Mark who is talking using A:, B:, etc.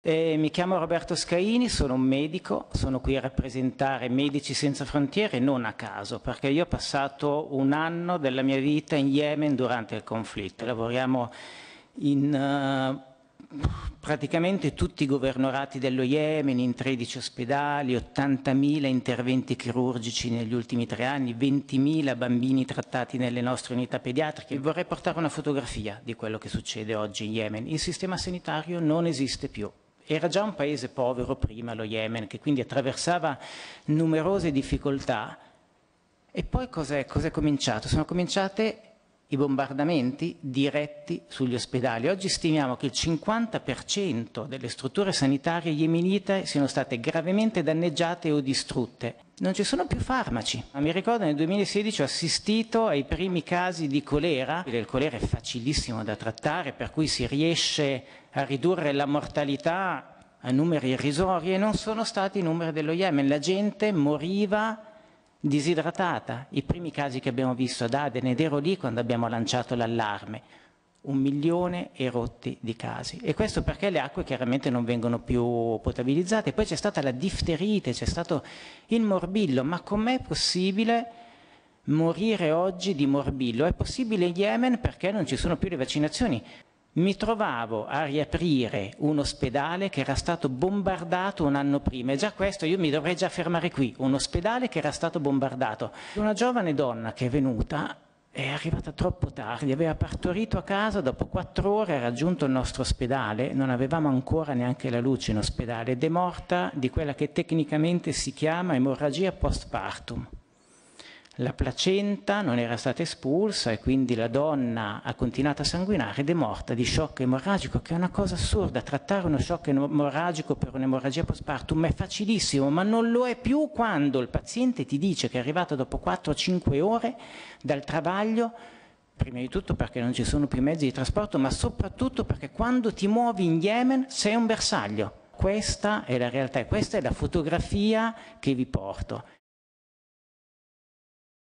A: Eh, mi chiamo Roberto Scaini, sono un medico, sono qui a rappresentare Medici Senza Frontiere non a caso, perché io ho passato un anno della mia vita in Yemen durante il conflitto. Lavoriamo in uh, praticamente tutti i governorati dello Yemen, in 13 ospedali, 80.000 interventi chirurgici negli ultimi tre anni, 20.000 bambini trattati nelle nostre unità pediatriche. Vorrei portare una fotografia di quello che succede oggi in Yemen. Il sistema sanitario non esiste più. Era già un paese povero prima lo Yemen, che quindi attraversava numerose difficoltà. E poi cos'è, cos'è cominciato? Sono cominciate i bombardamenti diretti sugli ospedali. Oggi stimiamo che il 50% delle strutture sanitarie yemenite siano state gravemente danneggiate o distrutte. Non ci sono più farmaci. Mi ricordo nel 2016 ho assistito ai primi casi di colera. Il colera è facilissimo da trattare, per cui si riesce a ridurre la mortalità a numeri irrisori e non sono stati i numeri dello Yemen. La gente moriva disidratata. I primi casi che abbiamo visto ad Aden ed ero lì quando abbiamo lanciato l'allarme. Un milione e rotti di casi. E questo perché le acque chiaramente non vengono più potabilizzate. Poi c'è stata la difterite, c'è stato il morbillo. Ma com'è possibile morire oggi di morbillo? È possibile in Yemen perché non ci sono più le vaccinazioni mi trovavo a riaprire un ospedale che era stato bombardato un anno prima e già questo io mi dovrei già fermare qui, un ospedale che era stato bombardato. Una giovane donna che è venuta è arrivata troppo tardi, aveva partorito a casa, dopo quattro ore ha raggiunto il nostro ospedale, non avevamo ancora neanche la luce in ospedale ed è morta di quella che tecnicamente si chiama emorragia postpartum la placenta non era stata espulsa e quindi la donna ha continuato a sanguinare ed è morta di shock emorragico, che è una cosa assurda. Trattare uno shock emorragico per un'emorragia postpartum è facilissimo, ma non lo è più quando il paziente ti dice che è arrivato dopo 4-5 ore dal travaglio prima di tutto perché non ci sono più mezzi di trasporto, ma soprattutto perché quando ti muovi in Yemen sei un bersaglio. Questa è la realtà e questa è la fotografia che vi porto.